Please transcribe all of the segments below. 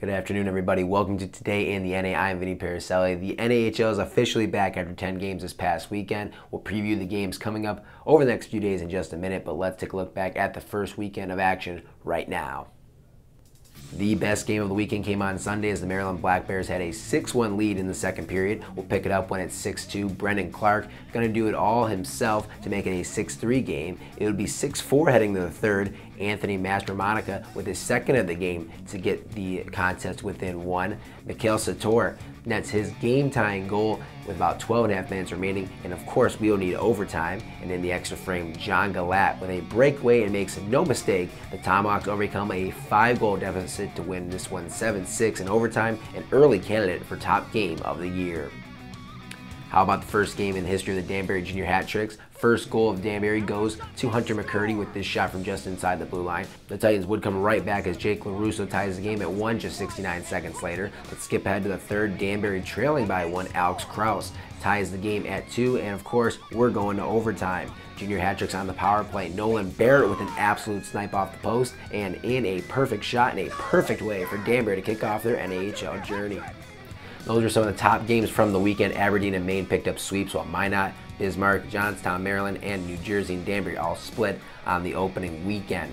Good afternoon, everybody. Welcome to Today in the NA. I'm Vinny Paracelli. The NAHL is officially back after 10 games this past weekend. We'll preview the games coming up over the next few days in just a minute, but let's take a look back at the first weekend of action right now. The best game of the weekend came on Sunday as the Maryland Black Bears had a 6-1 lead in the second period. We'll pick it up when it's 6-2. Brendan Clark going to do it all himself to make it a 6-3 game. It would be 6-4 heading to the third. Anthony Mastromonica with his second of the game to get the contest within one. Mikhail Sator nets his game-tying goal with about 12 and a half minutes remaining. And of course, we'll need overtime. And in the extra frame, John Galat with a breakaway and makes no mistake. The Tomahawks overcome a five-goal deficit to win this one 7-6 in overtime, an early candidate for top game of the year. How about the first game in the history of the Danbury Junior Hat Tricks? First goal of Danbury goes to Hunter McCurdy with this shot from just inside the blue line. The Titans would come right back as Jake LaRusso ties the game at one just 69 seconds later. Let's skip ahead to the third. Danbury trailing by one. Alex Kraus ties the game at two. And of course, we're going to overtime. Junior hat tricks on the power play. Nolan Barrett with an absolute snipe off the post and in a perfect shot in a perfect way for Danbury to kick off their NAHL journey. Those are some of the top games from the weekend. Aberdeen and Maine picked up sweeps while Minot, Bismarck, Johnstown, Maryland, and New Jersey and Danbury all split on the opening weekend.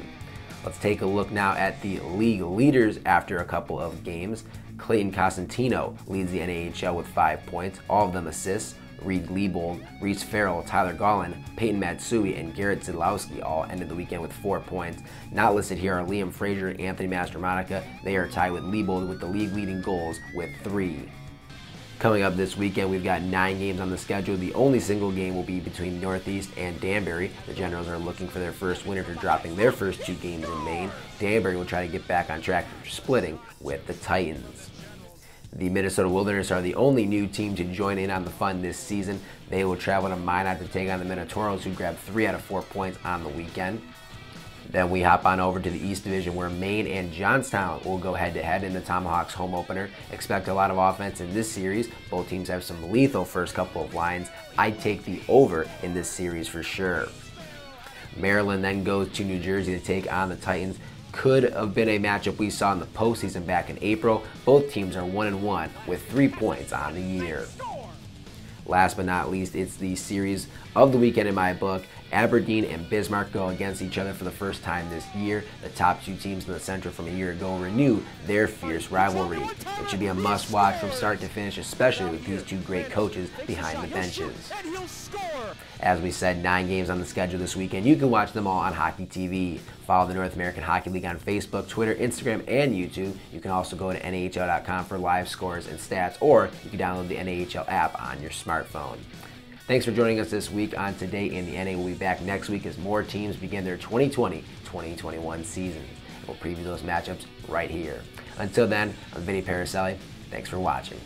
Let's take a look now at the league leaders after a couple of games. Clayton Costantino leads the NAHL with five points, all of them assists. Reed Liebold, Reese Farrell, Tyler Gollan, Peyton Matsui, and Garrett Zidlowski all ended the weekend with four points. Not listed here are Liam Frazier and Anthony Mastromonica. They are tied with Liebold with the league leading goals with three. Coming up this weekend, we've got nine games on the schedule. The only single game will be between Northeast and Danbury. The Generals are looking for their first win after dropping their first two games in Maine. Danbury will try to get back on track after splitting with the Titans. The Minnesota Wilderness are the only new team to join in on the fun this season. They will travel to Minot to take on the Minotauros, who grabbed three out of four points on the weekend. Then we hop on over to the East Division where Maine and Johnstown will go head to head in the Tomahawks home opener. Expect a lot of offense in this series. Both teams have some lethal first couple of lines. I take the over in this series for sure. Maryland then goes to New Jersey to take on the Titans. Could have been a matchup we saw in the postseason back in April. Both teams are 1 and 1 with 3 points on the year. Last but not least, it's the series of the weekend in my book. Aberdeen and Bismarck go against each other for the first time this year. The top two teams in the Central from a year ago renew their fierce rivalry. It should be a must watch from start to finish, especially with these two great coaches behind the benches. As we said, nine games on the schedule this weekend. You can watch them all on Hockey TV. Follow the North American Hockey League on Facebook, Twitter, Instagram, and YouTube. You can also go to NAHL.com for live scores and stats, or you can download the NAHL app on your smartphone. Thanks for joining us this week on Today in the NA. We'll be back next week as more teams begin their 2020-2021 seasons. We'll preview those matchups right here. Until then, I'm Vinny Paracelli. Thanks for watching.